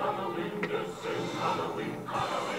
Halloween, this is Halloween.